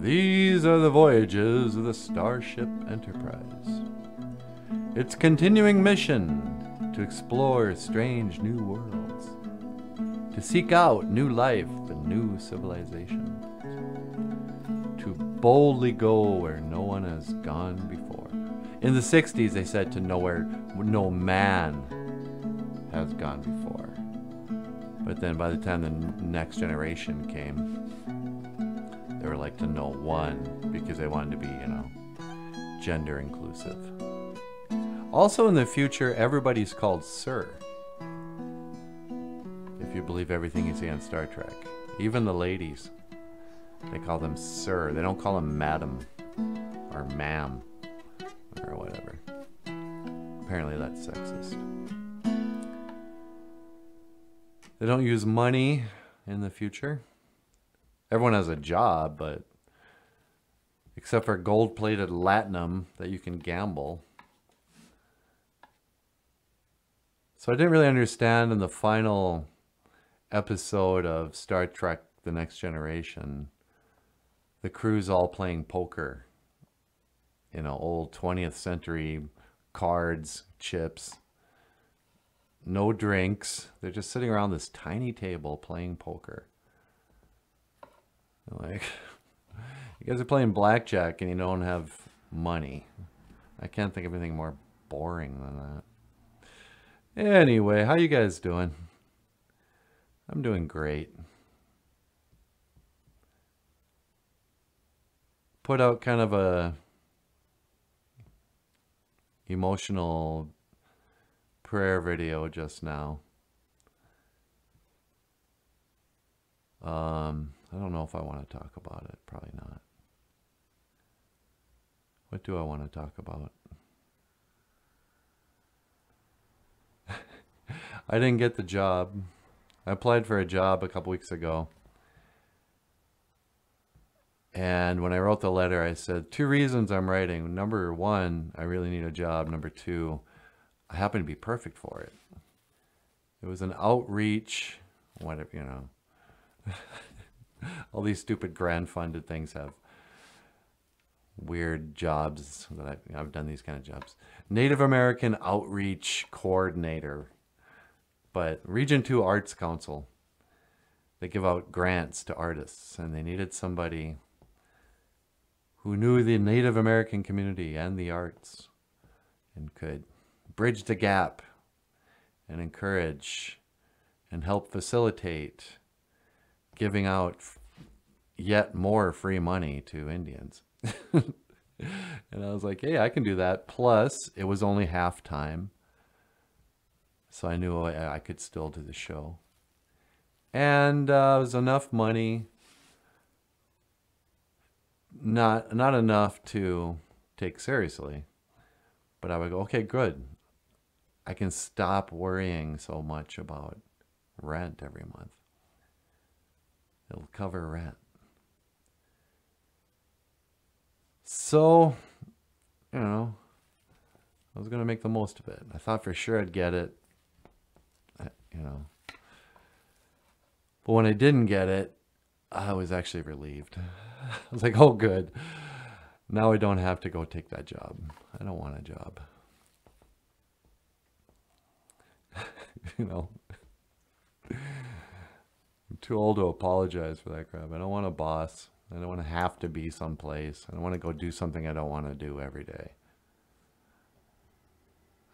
These are the voyages of the Starship Enterprise. Its continuing mission to explore strange new worlds, to seek out new life and new civilizations, to boldly go where no one has gone before. In the 60s, they said to nowhere no man has gone before. But then by the time the next generation came, they were like to know one because they wanted to be, you know, gender inclusive. Also, in the future, everybody's called Sir. If you believe everything you see on Star Trek, even the ladies, they call them Sir. They don't call them Madam or Ma'am or whatever. Apparently, that's sexist. They don't use money in the future. Everyone has a job, but except for gold plated latinum that you can gamble. So I didn't really understand in the final episode of Star Trek The Next Generation, the crew's all playing poker. You know, old 20th century cards, chips, no drinks. They're just sitting around this tiny table playing poker. Like, you guys are playing blackjack and you don't have money. I can't think of anything more boring than that. Anyway, how you guys doing? I'm doing great. Put out kind of a emotional prayer video just now. Um, I don't know if I want to talk about it. Probably not. What do I want to talk about? I didn't get the job. I applied for a job a couple weeks ago. And when I wrote the letter, I said two reasons I'm writing. Number one, I really need a job. Number two, I happen to be perfect for it. It was an outreach, whatever, you know. All these stupid grant funded things have weird jobs that I've, I've done these kind of jobs. Native American Outreach Coordinator, but Region 2 Arts Council. They give out grants to artists, and they needed somebody who knew the Native American community and the arts and could bridge the gap and encourage and help facilitate giving out yet more free money to Indians. and I was like, hey, I can do that. Plus, it was only half time. So I knew I, I could still do the show. And uh, it was enough money. Not not enough to take seriously. But I would go, okay, good. I can stop worrying so much about rent every month. It'll cover rent. So, you know, I was going to make the most of it. I thought for sure I'd get it, you know. But when I didn't get it, I was actually relieved. I was like, oh, good. Now I don't have to go take that job. I don't want a job. you know, I'm too old to apologize for that crap. I don't want a boss. I don't want to have to be someplace. I don't want to go do something I don't want to do every day.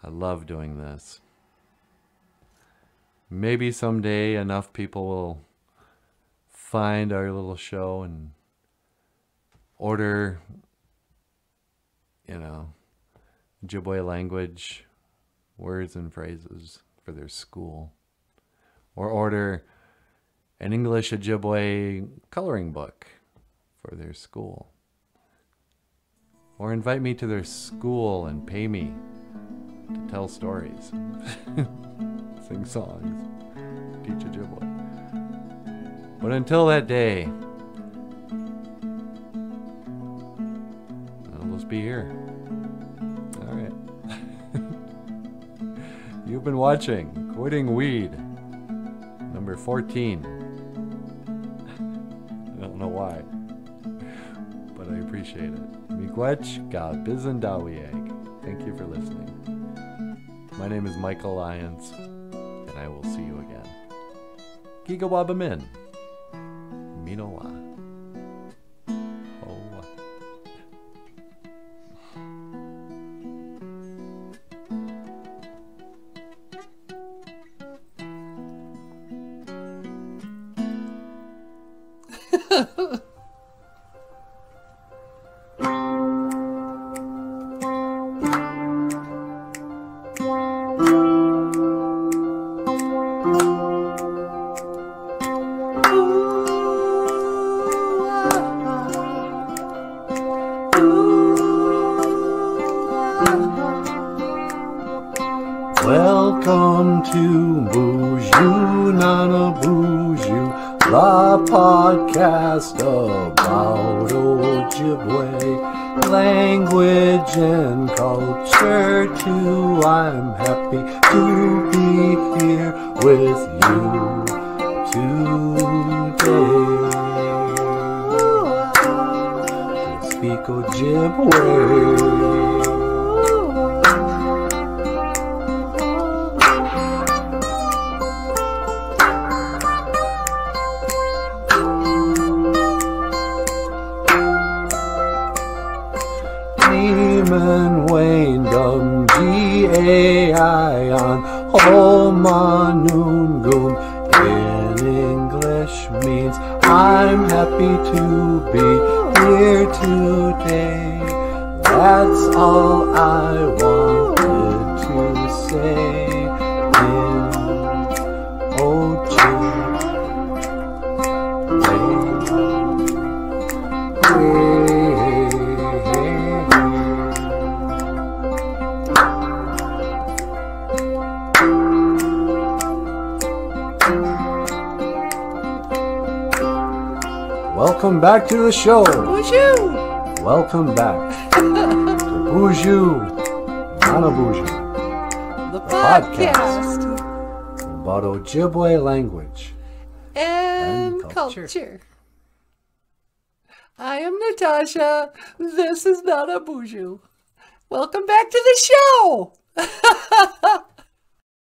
I love doing this. Maybe someday enough people will find our little show and order, you know, Ojibwe language words and phrases for their school. Or order an English Ojibwe coloring book for their school. Or invite me to their school and pay me to tell stories, sing songs, teach Ojibwe. But until that day, I'll just be here. All right. You've been watching Quitting Weed, number 14. Appreciate it. Miigwech ga bizendawieg. Thank you for listening. My name is Michael Lyons, and I will see you again. Gigawabamin. Minowa. Oh. Welcome podcast about Ojibwe language and culture too. I'm happy to be here with you today. To speak Ojibwe. English means I'm happy to be here today. That's all I wanted to say in Ojibwe. Welcome back to the show. Boozhoo! Welcome back to Boozhoo, Nana Boozhoo, The podcast. podcast. about Ojibwe language. And, And culture. culture. I am Natasha. This is Nana Boozhoo. Welcome back to the show!